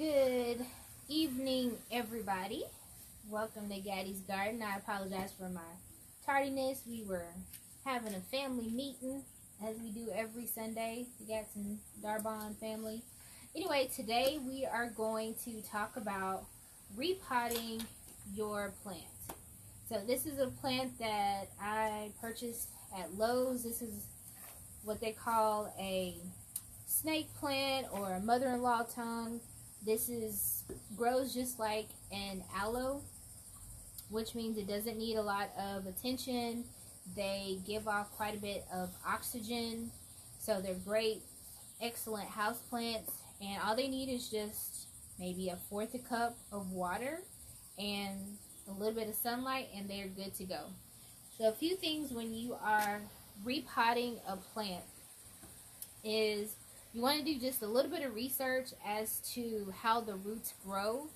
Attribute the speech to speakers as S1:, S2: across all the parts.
S1: Good evening, everybody. Welcome to Gatty's Garden. I apologize for my tardiness. We were having a family meeting as we do every Sunday, the Gatson Darbon family. Anyway, today we are going to talk about repotting your plant. So this is a plant that I purchased at Lowe's. This is what they call a snake plant or a mother-in-law tongue. This is grows just like an aloe, which means it doesn't need a lot of attention. They give off quite a bit of oxygen, so they're great, excellent house plants. And all they need is just maybe a fourth a cup of water and a little bit of sunlight, and they're good to go. So a few things when you are repotting a plant is you want to do just a little bit of research as to how the roots grow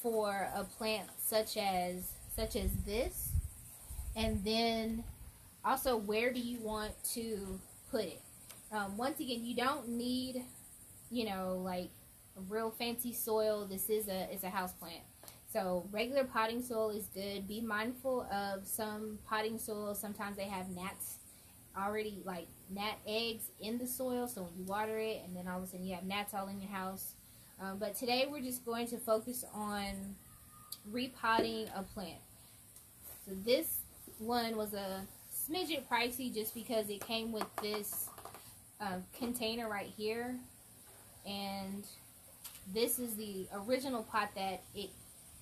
S1: for a plant such as such as this. And then also where do you want to put it? Um, once again you don't need you know like real fancy soil. This is a it's a house plant. So regular potting soil is good. Be mindful of some potting soil. Sometimes they have gnats already like gnat eggs in the soil so when you water it and then all of a sudden you have gnats all in your house. Um, but today we're just going to focus on repotting a plant. So this one was a smidget pricey just because it came with this uh, container right here. And this is the original pot that it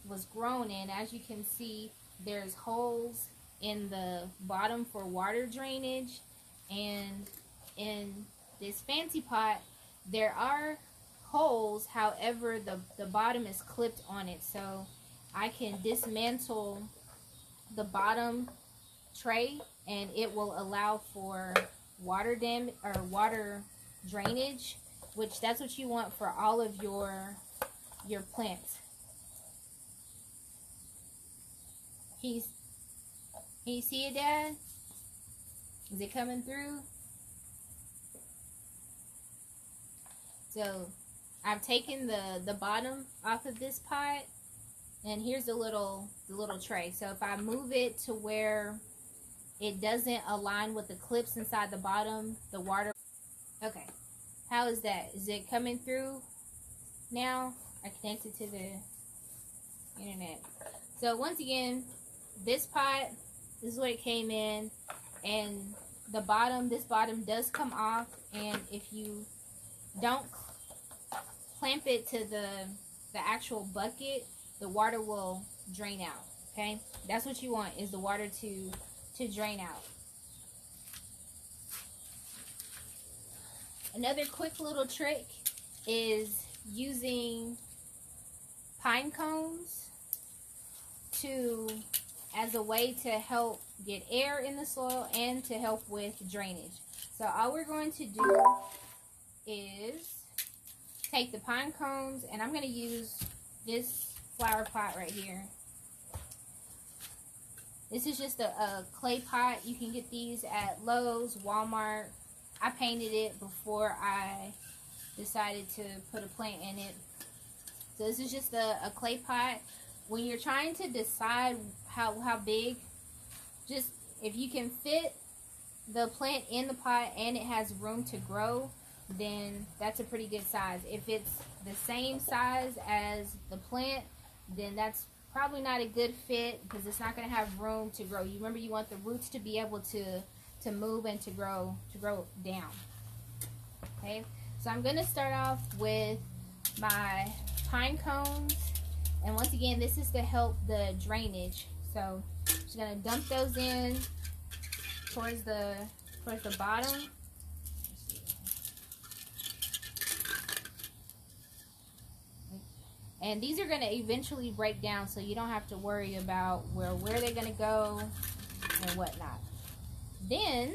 S1: was grown in. As you can see there's holes in the bottom for water drainage. And in this fancy pot there are holes however the the bottom is clipped on it. So I can dismantle the bottom tray and it will allow for water dam or water drainage which that's what you want for all of your your plants. He's can you see it, Dad? Is it coming through? So, I've taken the, the bottom off of this pot. And here's the little, the little tray. So, if I move it to where it doesn't align with the clips inside the bottom, the water... Okay. How is that? Is it coming through now? I connected to the internet. So, once again, this pot this is what it came in. And the bottom, this bottom does come off. And if you don't clamp it to the, the actual bucket, the water will drain out. Okay? That's what you want, is the water to, to drain out. Another quick little trick is using pine cones to as a way to help get air in the soil and to help with drainage. So all we're going to do is take the pine cones and I'm going to use this flower pot right here. This is just a, a, clay pot. You can get these at Lowe's, Walmart. I painted it before I decided to put a plant in it. So this is just a, a clay pot when you're trying to decide how, how big, just if you can fit the plant in the pot and it has room to grow, then that's a pretty good size. If it's the same size as the plant, then that's probably not a good fit because it's not going to have room to grow. You remember you want the roots to be able to to move and to grow to grow down. Okay, so I'm going to start off with my pine cones and once again, this is to help the drainage. So just gonna dump those in towards the towards the bottom. And these are gonna eventually break down so you don't have to worry about where where they're gonna go and whatnot. Then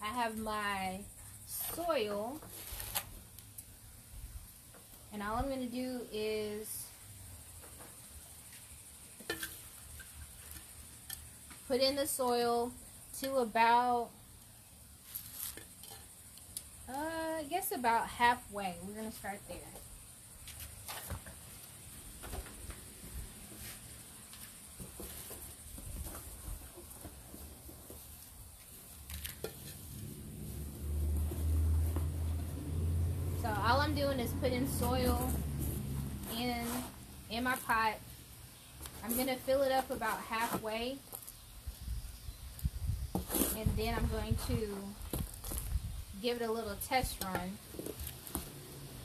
S1: I have my soil. And all I'm going to do is put in the soil to about, uh, I guess about halfway. We're going to start there. So all I'm doing is putting soil in in my pot. I'm going to fill it up about halfway. And then I'm going to give it a little test run.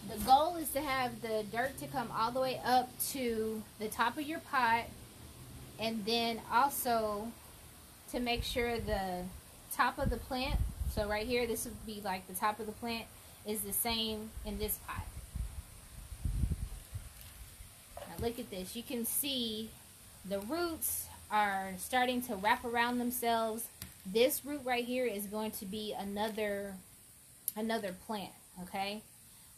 S1: The goal is to have the dirt to come all the way up to the top of your pot. And then also to make sure the top of the plant, so right here, this would be like the top of the plant, is the same in this pot. Look at this. You can see the roots are starting to wrap around themselves. This root right here is going to be another another plant, okay?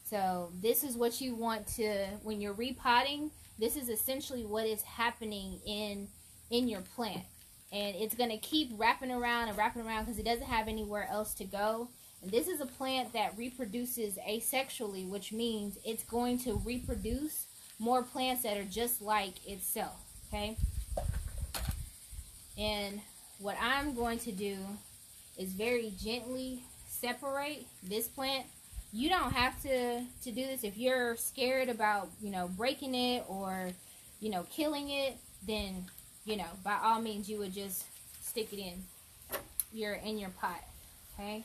S1: So this is what you want to when you're repotting, this is essentially what is happening in in your plant. And it's going to keep wrapping around and wrapping around because it doesn't have anywhere else to go. And this is a plant that reproduces asexually, which means it's going to reproduce more plants that are just like itself. Okay? And what I'm going to do is very gently separate this plant. You don't have to, to do this. If you're scared about, you know, breaking it or, you know, killing it, then, you know, by all means, you would just stick it in your, in your pot. Okay?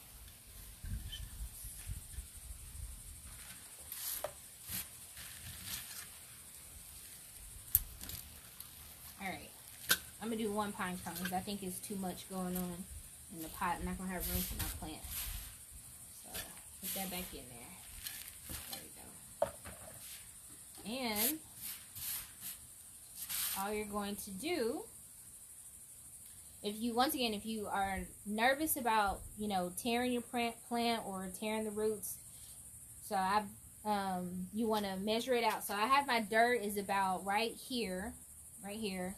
S1: Alright. I'm to do one pine cone because I think it's too much going on in the pot. I'm not to have room for my plant. So, put that back in there. There we go. And, all you're going to do, if you, once again, if you are nervous about, you know, tearing your plant, plant or tearing the roots, so I, um, you want to measure it out. So I have my dirt is about right here, right here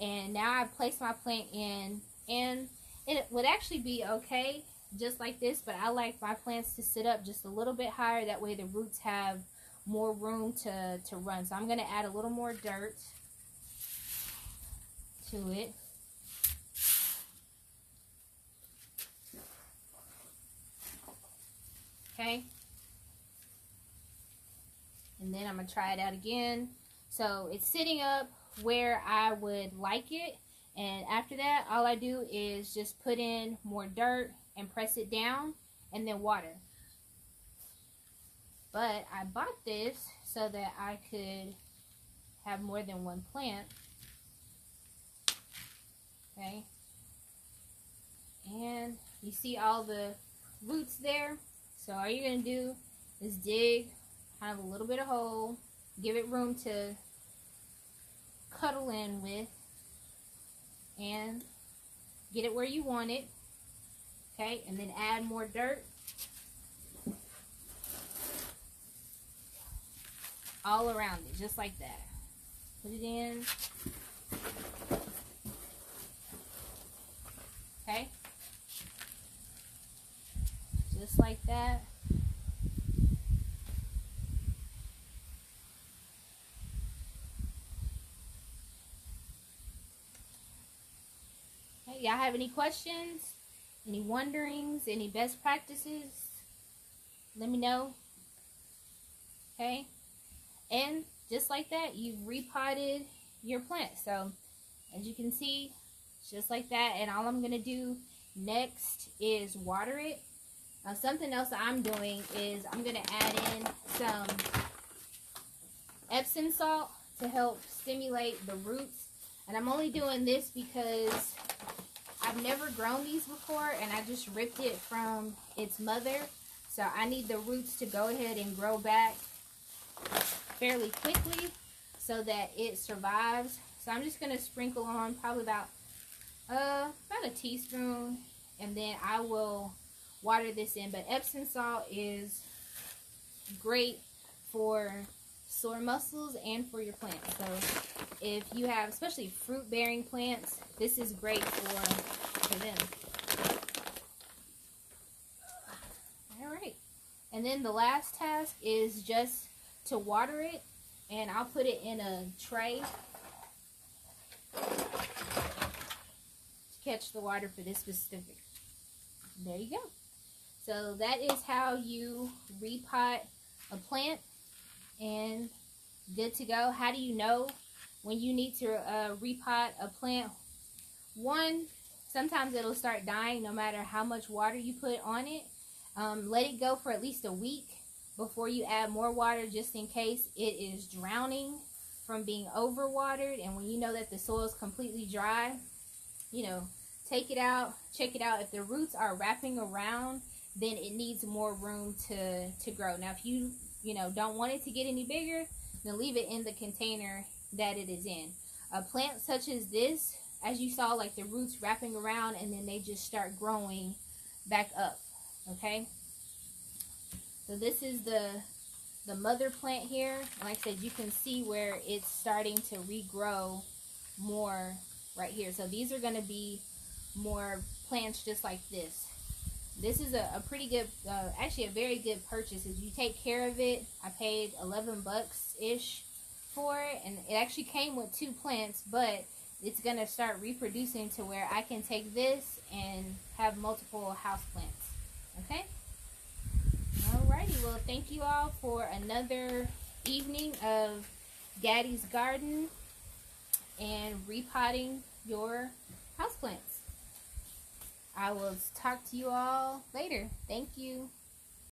S1: and now I've placed my plant in and it would actually be okay just like this but I like my plants to sit up just a little bit higher. That way the roots have more room to, to run. So I'm going to add a little more dirt to it. Okay. And then I'm going to try it out again. So it's sitting up where I would like it. And after that, all I do is just put in more dirt and press it down and then water. But I bought this so that I could have more than one plant. Okay. And you see all the roots there. So all you're going to do is dig kind of a little bit of hole. Give it room to cuddle in with and get it where you want it. Okay, and then add more dirt. All around it, just like that. Put it in. Okay. Just like that. Y'all have any questions, any wonderings, any best practices, let me know. Okay? And just like that, you've repotted your plant. So, as you can see, just like that. And all I'm going to do next is water it. Now, something else I'm doing is I'm going to add in some Epsom salt to help stimulate the roots. And I'm only doing this because I've never grown these before and I just ripped it from its mother. So I need the roots to go ahead and grow back fairly quickly so that it survives. So I'm just going to sprinkle on probably about, uh, about a teaspoon and then I will water this in. But Epsom salt is great for soil muscles and for your plants. So if you have especially fruit bearing plants, this is great for, for them. All right. And then the last task is just to water it. And I'll put it in a tray to catch the water for this specific. There you go. So that is how you repot a plant and good to go. How do you know when you need to uh, repot a plant? One, sometimes it'll start dying no matter how much water you put on it. Um, let it go for at least a week before you add more water just in case it is drowning from being overwatered. And when you know that the soil is completely dry, you know, take it out, check it out. If the roots are wrapping around, then it needs more room to, to grow. Now, if you, you know, don't want it to get any bigger, then leave it in the container that it is in. A plant such as this, as you saw, like the roots wrapping around and then they just start growing back up, okay? So this is the the mother plant here. Like I said, you can see where it's starting to regrow more right here. So these are going to be more plants just like this. This is a, a pretty good, uh, actually a very good purchase. If you take care of it, I paid 11 bucks-ish for it. And it actually came with two plants, but it's going to start reproducing to where I can take this and have multiple house plants. Okay? Alrighty, well, thank you all for another evening of Gatty's Garden and repotting your houseplants. I will talk to you all later. Thank you.